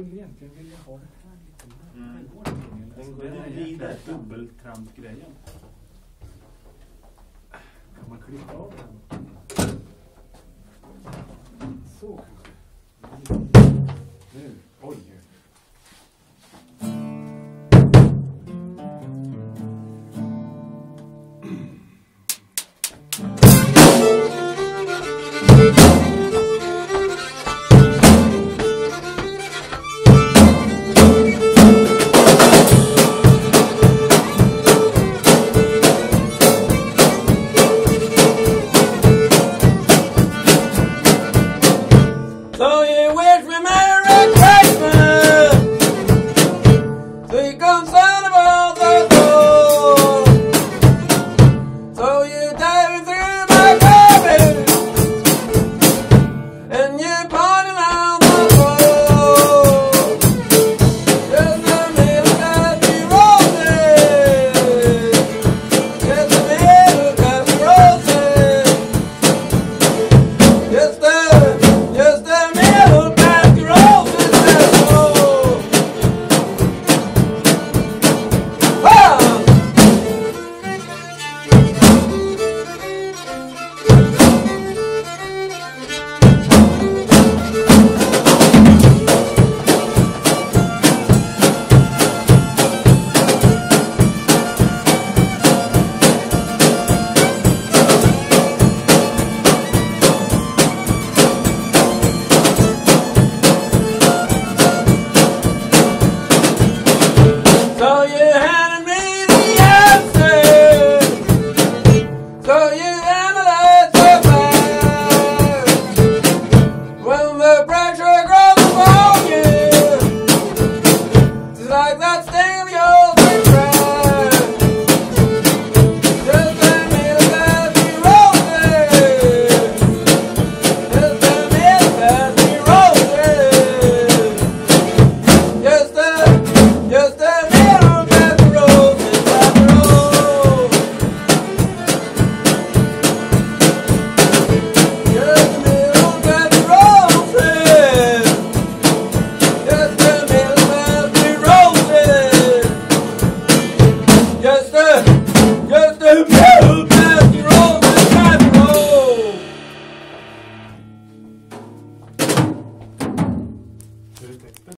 skulle egentligen vilja ha den här lite mm. Alltså, den går inte Den dubbeltrampgrejen. Kan man klippa av den? Så kanske. Nu, oj. Oh, yeah, well. downstairs.